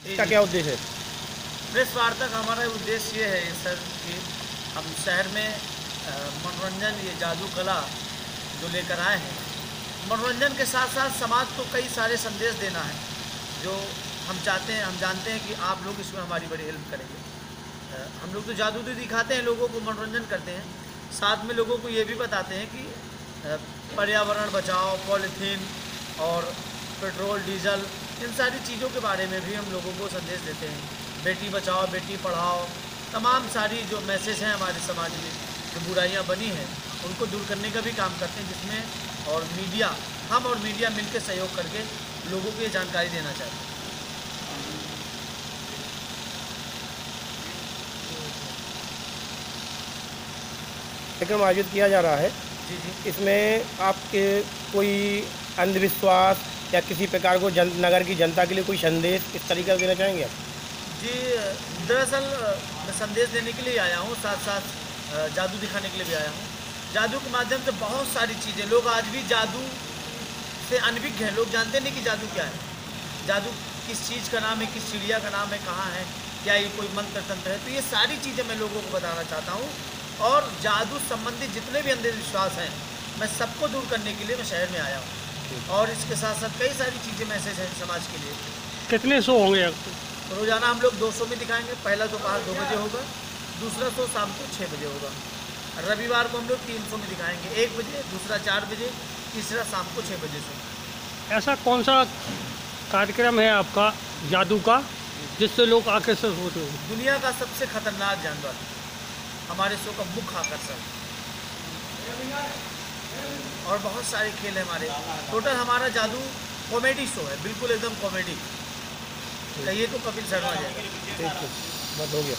इसका क्या उद्देश्य है? प्रेस वार्ता का हमारा उद्देश्य ये है सर कि हम शहर में मनोरंजन, ये जादू कला जो लेकर आए हैं, मनोरंजन के साथ साथ समाज को कई सारे संदेश देना है, जो हम चाहते हैं, हम जानते हैं कि आप लोग इसमें हमारी बड़ी हेल्प करेंगे। हम लोग तो जादू तो दिखाते हैं, लोगों को मनोरंजन करते हैं, साथ में लोगों को ये भी बताते हैं कि पर्यावरण बचाओ, पॉलीथीन और पेट्रोल, डीजल इन सारी चीज़ों के बारे में भी हम लोगों को संदेश देते हैं। बेटी बचाओ बेटी पढ़ाओ तमाम सारी जो मैसेज हैं हमारे समाज में जो बुराइयाँ बनी हैं उनको दूर करने का भी काम करते हैं जिसमें और मीडिया हम और मीडिया मिलकर सहयोग करके लोगों को ये जानकारी देना चाहते हैं। कार्यक्रम आयोजित किया जा रहा है। जी जी। इसमें आपके कोई अंधविश्वास या किसी प्रकार को जन, नगर की जनता के लिए कोई संदेश इस तरीके से देना चाहेंगे आप? जी, दरअसल, मैं संदेश देने के लिए आया हूँ साथ साथ जादू दिखाने के लिए भी आया हूँ। जादू के माध्यम से बहुत सारी चीज़ें, लोग आज भी जादू से अनभिज्ञ हैं, लोग जानते नहीं कि जादू क्या है। जादू किस चीज़ का नाम है, किस चिड़िया का नाम है, कहाँ है, क्या ये कोई मंत्र तंत्र है? तो ये सारी चीज़ें मैं लोगों को बताना चाहता हूँ। और जादू संबंधित जितने भी अंधविश्वास हैं, मैं सबको दूर करने के लिए मैं शहर में आया हूँ। और इसके साथ साथ कई सारी चीज़ें मैसेज हैं समाज के लिए। कितने शो होंगे रोज़ाना हम लोग 200 में दिखाएँगे। पहला दोपहर दो बजे होगा दूसरा शो शाम को छः बजे होगा। रविवार को हम लोग 300 में दिखाएँगे एक बजे दूसरा चार बजे तीसरा शाम को छः बजे से। ऐसा कौन सा कार्यक्रम है आपका जादू का जिससे लोग आकर्षित होते हो? दुनिया का सबसे खतरनाक जानवर हमारे शो का मुख्य आकर्षण। और बहुत सारे खेल हैं हमारे। टोटल हमारा जादू कॉमेडी शो है बिल्कुल एकदम कॉमेडी ये तो कपिल शर्मा जी ठीक है बहुत हो गया।